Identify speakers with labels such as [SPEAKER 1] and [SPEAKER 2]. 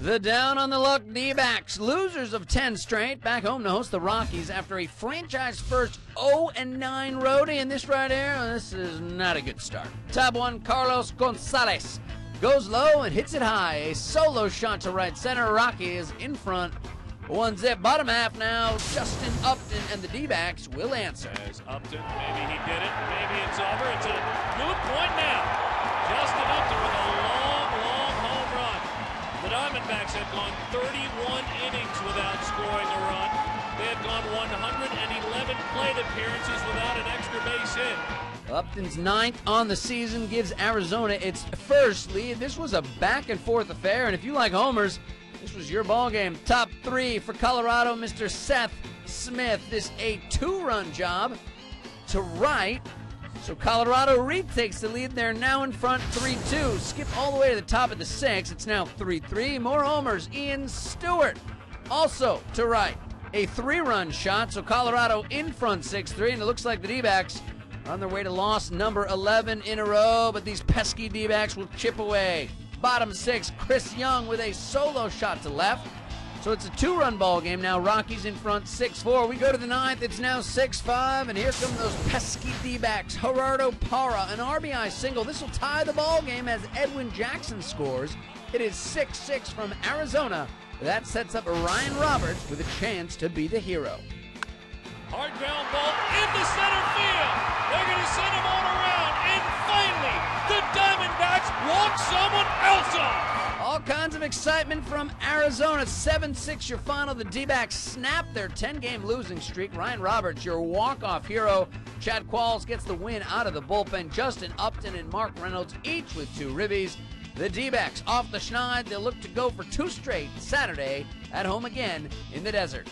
[SPEAKER 1] The down on the luck D backs, losers of 10 straight, back home to host the Rockies after a franchise first 0 9 roadie. And this right here, oh, this is not a good start. Top one, Carlos Gonzalez goes low and hits it high. A solo shot to right center. Rockies in front. One zip, bottom half now. Justin Upton and the D backs will answer.
[SPEAKER 2] As Upton, maybe he did it, maybe it's over. It's a good point now. Diamondbacks had gone 31 innings without scoring a run. They had gone 111 plate appearances without an extra base hit.
[SPEAKER 1] Upton's ninth on the season gives Arizona its first lead. This was a back and forth affair, and if you like homers, this was your ball game. Top three for Colorado, Mr. Seth Smith. This a two-run job to right. So Colorado retakes the lead. They're now in front 3-2. Skip all the way to the top of the sixth. It's now 3-3. More homers. Ian Stewart also to right. A three-run shot. So Colorado in front 6-3. And it looks like the D-backs are on their way to loss number 11 in a row. But these pesky D-backs will chip away. Bottom six, Chris Young with a solo shot to left. So it's a two-run ball game now. Rockies in front, 6-4. We go to the ninth. It's now 6-5, and here come those pesky D-backs. Gerardo Parra, an RBI single. This will tie the ball game as Edwin Jackson scores. It is 6-6 from Arizona. That sets up Ryan Roberts with a chance to be the hero.
[SPEAKER 2] Hard
[SPEAKER 1] kinds of excitement from Arizona. 7 6 your final. The D backs snap their 10 game losing streak. Ryan Roberts, your walk off hero. Chad Qualls gets the win out of the bullpen. Justin Upton and Mark Reynolds each with two ribbies. The D backs off the schneid. They'll look to go for two straight Saturday at home again in the desert.